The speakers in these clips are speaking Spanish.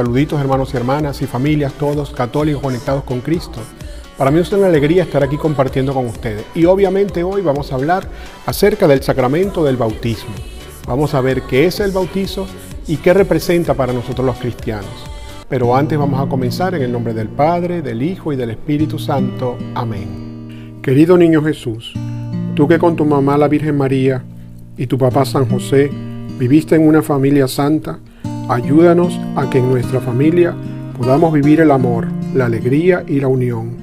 Saluditos hermanos y hermanas y familias, todos católicos conectados con Cristo. Para mí es una alegría estar aquí compartiendo con ustedes. Y obviamente hoy vamos a hablar acerca del sacramento del bautismo. Vamos a ver qué es el bautizo y qué representa para nosotros los cristianos. Pero antes vamos a comenzar en el nombre del Padre, del Hijo y del Espíritu Santo. Amén. Querido niño Jesús, tú que con tu mamá la Virgen María y tu papá San José viviste en una familia santa, ayúdanos a que en nuestra familia podamos vivir el amor, la alegría y la unión,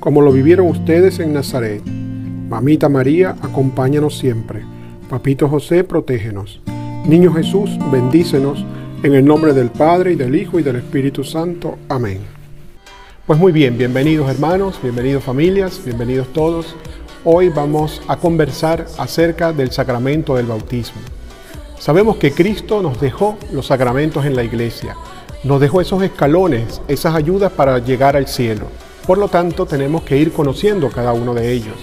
como lo vivieron ustedes en Nazaret. Mamita María, acompáñanos siempre. Papito José, protégenos. Niño Jesús, bendícenos en el nombre del Padre y del Hijo y del Espíritu Santo. Amén. Pues muy bien, bienvenidos hermanos, bienvenidos familias, bienvenidos todos. Hoy vamos a conversar acerca del sacramento del bautismo. Sabemos que Cristo nos dejó los sacramentos en la iglesia, nos dejó esos escalones, esas ayudas para llegar al cielo. Por lo tanto, tenemos que ir conociendo cada uno de ellos.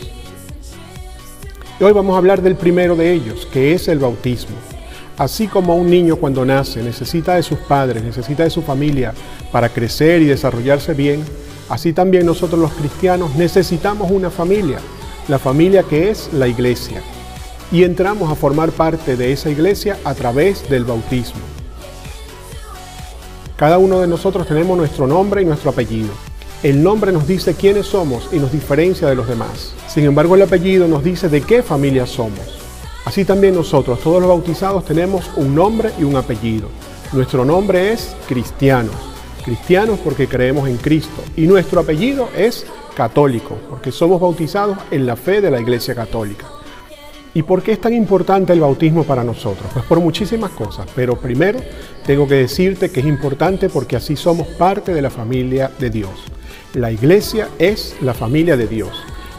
Y hoy vamos a hablar del primero de ellos, que es el bautismo. Así como un niño cuando nace necesita de sus padres, necesita de su familia para crecer y desarrollarse bien, así también nosotros los cristianos necesitamos una familia, la familia que es la iglesia y entramos a formar parte de esa iglesia a través del bautismo. Cada uno de nosotros tenemos nuestro nombre y nuestro apellido. El nombre nos dice quiénes somos y nos diferencia de los demás. Sin embargo, el apellido nos dice de qué familia somos. Así también nosotros, todos los bautizados, tenemos un nombre y un apellido. Nuestro nombre es cristianos. Cristianos porque creemos en Cristo. Y nuestro apellido es católico, porque somos bautizados en la fe de la Iglesia Católica. ¿Y por qué es tan importante el bautismo para nosotros? Pues por muchísimas cosas, pero primero tengo que decirte que es importante porque así somos parte de la familia de Dios. La iglesia es la familia de Dios.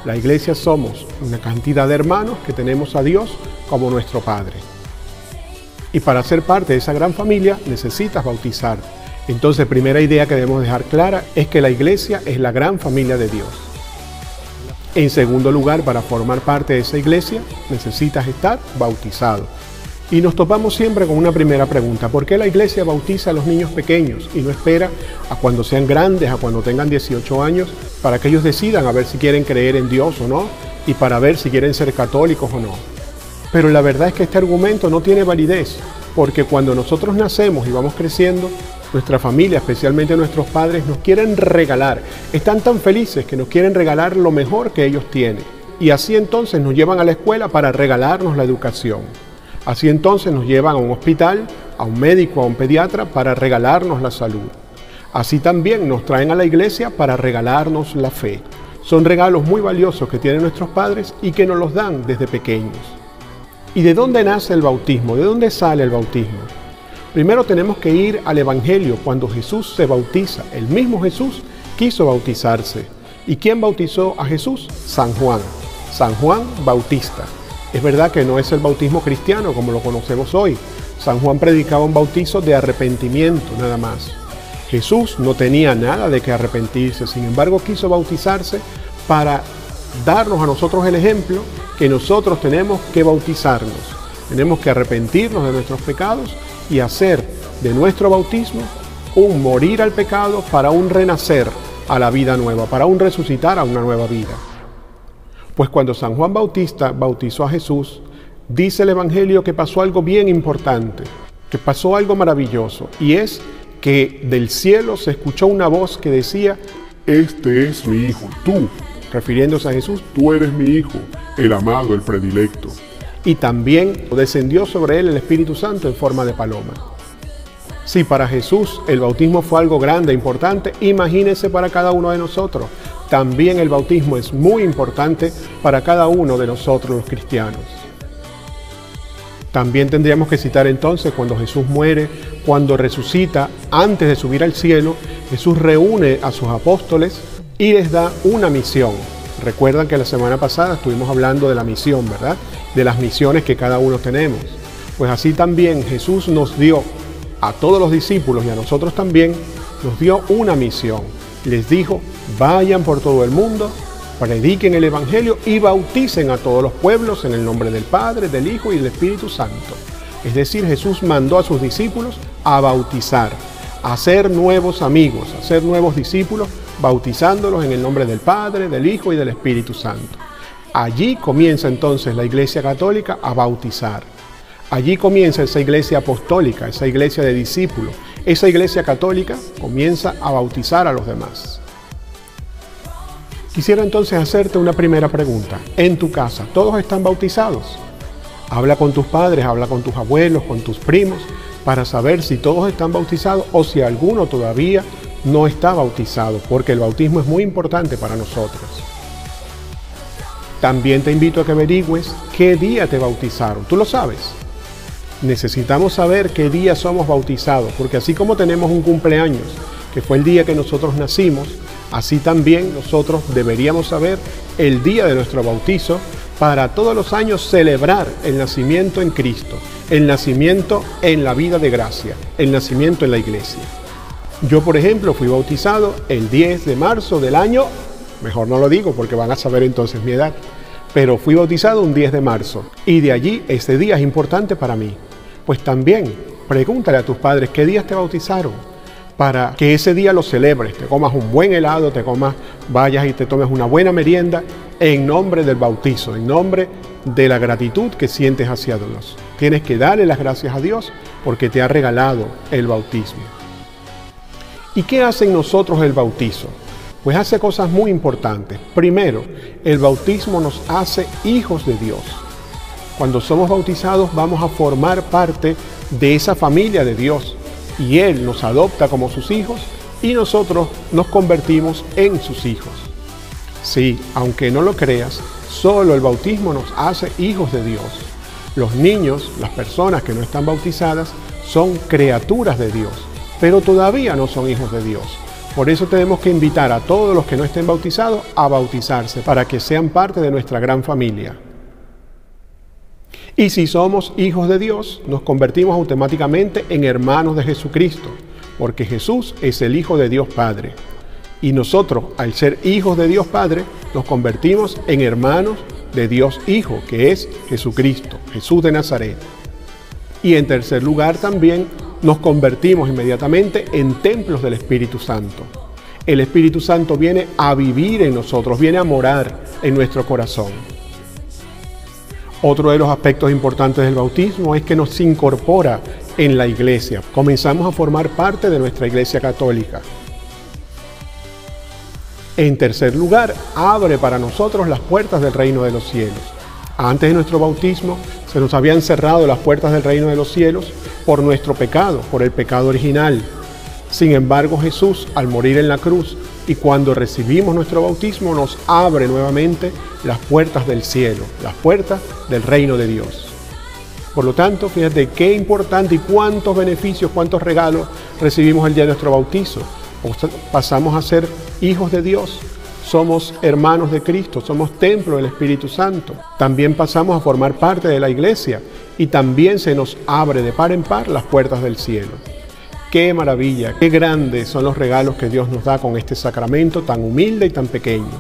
La iglesia somos una cantidad de hermanos que tenemos a Dios como nuestro Padre. Y para ser parte de esa gran familia necesitas bautizar. Entonces, primera idea que debemos dejar clara es que la iglesia es la gran familia de Dios. En segundo lugar, para formar parte de esa iglesia necesitas estar bautizado. Y nos topamos siempre con una primera pregunta, ¿por qué la iglesia bautiza a los niños pequeños y no espera a cuando sean grandes, a cuando tengan 18 años, para que ellos decidan a ver si quieren creer en Dios o no y para ver si quieren ser católicos o no? Pero la verdad es que este argumento no tiene validez, porque cuando nosotros nacemos y vamos creciendo, nuestra familia, especialmente nuestros padres, nos quieren regalar. Están tan felices que nos quieren regalar lo mejor que ellos tienen. Y así entonces nos llevan a la escuela para regalarnos la educación. Así entonces nos llevan a un hospital, a un médico, a un pediatra para regalarnos la salud. Así también nos traen a la iglesia para regalarnos la fe. Son regalos muy valiosos que tienen nuestros padres y que nos los dan desde pequeños. ¿Y de dónde nace el bautismo? ¿De dónde sale el bautismo? Primero tenemos que ir al Evangelio cuando Jesús se bautiza. El mismo Jesús quiso bautizarse. ¿Y quién bautizó a Jesús? San Juan. San Juan Bautista. Es verdad que no es el bautismo cristiano como lo conocemos hoy. San Juan predicaba un bautizo de arrepentimiento nada más. Jesús no tenía nada de que arrepentirse, sin embargo quiso bautizarse para darnos a nosotros el ejemplo que nosotros tenemos que bautizarnos. Tenemos que arrepentirnos de nuestros pecados y hacer de nuestro bautismo un morir al pecado para un renacer a la vida nueva, para un resucitar a una nueva vida. Pues cuando San Juan Bautista bautizó a Jesús, dice el Evangelio que pasó algo bien importante, que pasó algo maravilloso, y es que del cielo se escuchó una voz que decía, Este es mi hijo, tú, refiriéndose a Jesús, tú eres mi hijo, el amado, el predilecto y también descendió sobre él el Espíritu Santo en forma de paloma. Si para Jesús el bautismo fue algo grande, importante, imagínese para cada uno de nosotros. También el bautismo es muy importante para cada uno de nosotros los cristianos. También tendríamos que citar entonces cuando Jesús muere, cuando resucita, antes de subir al cielo, Jesús reúne a sus apóstoles y les da una misión. Recuerdan que la semana pasada estuvimos hablando de la misión, ¿verdad? De las misiones que cada uno tenemos. Pues así también Jesús nos dio a todos los discípulos y a nosotros también, nos dio una misión. Les dijo, vayan por todo el mundo, prediquen el Evangelio y bauticen a todos los pueblos en el nombre del Padre, del Hijo y del Espíritu Santo. Es decir, Jesús mandó a sus discípulos a bautizar, a ser nuevos amigos, a ser nuevos discípulos, bautizándolos en el nombre del Padre, del Hijo y del Espíritu Santo. Allí comienza entonces la Iglesia Católica a bautizar. Allí comienza esa iglesia apostólica, esa iglesia de discípulos. Esa iglesia católica comienza a bautizar a los demás. Quisiera entonces hacerte una primera pregunta. En tu casa, ¿todos están bautizados? Habla con tus padres, habla con tus abuelos, con tus primos, para saber si todos están bautizados o si alguno todavía no está bautizado, porque el bautismo es muy importante para nosotros. También te invito a que averigües qué día te bautizaron. ¿Tú lo sabes? Necesitamos saber qué día somos bautizados, porque así como tenemos un cumpleaños, que fue el día que nosotros nacimos, Así también nosotros deberíamos saber el día de nuestro bautizo para todos los años celebrar el nacimiento en Cristo, el nacimiento en la vida de gracia, el nacimiento en la iglesia. Yo, por ejemplo, fui bautizado el 10 de marzo del año, mejor no lo digo porque van a saber entonces mi edad, pero fui bautizado un 10 de marzo y de allí ese día es importante para mí. Pues también pregúntale a tus padres qué días te bautizaron para que ese día lo celebres, te comas un buen helado, te comas, vayas y te tomes una buena merienda en nombre del bautizo, en nombre de la gratitud que sientes hacia Dios. Tienes que darle las gracias a Dios porque te ha regalado el bautismo. ¿Y qué hace en nosotros el bautizo? Pues hace cosas muy importantes. Primero, el bautismo nos hace hijos de Dios. Cuando somos bautizados vamos a formar parte de esa familia de Dios y Él nos adopta como sus hijos y nosotros nos convertimos en sus hijos. Sí, aunque no lo creas, solo el bautismo nos hace hijos de Dios. Los niños, las personas que no están bautizadas, son criaturas de Dios, pero todavía no son hijos de Dios. Por eso tenemos que invitar a todos los que no estén bautizados a bautizarse para que sean parte de nuestra gran familia. Y si somos hijos de Dios, nos convertimos automáticamente en hermanos de Jesucristo, porque Jesús es el Hijo de Dios Padre. Y nosotros, al ser hijos de Dios Padre, nos convertimos en hermanos de Dios Hijo, que es Jesucristo, Jesús de Nazaret. Y en tercer lugar también nos convertimos inmediatamente en templos del Espíritu Santo. El Espíritu Santo viene a vivir en nosotros, viene a morar en nuestro corazón. Otro de los aspectos importantes del bautismo es que nos incorpora en la iglesia. Comenzamos a formar parte de nuestra iglesia católica. En tercer lugar, abre para nosotros las puertas del reino de los cielos. Antes de nuestro bautismo se nos habían cerrado las puertas del reino de los cielos por nuestro pecado, por el pecado original. Sin embargo, Jesús, al morir en la cruz, y cuando recibimos nuestro bautismo nos abre nuevamente las puertas del cielo, las puertas del reino de Dios. Por lo tanto, fíjate qué importante y cuántos beneficios, cuántos regalos recibimos el día de nuestro bautizo. Pasamos a ser hijos de Dios, somos hermanos de Cristo, somos templo del Espíritu Santo. También pasamos a formar parte de la iglesia y también se nos abre de par en par las puertas del cielo. Qué maravilla, qué grandes son los regalos que Dios nos da con este sacramento tan humilde y tan pequeño.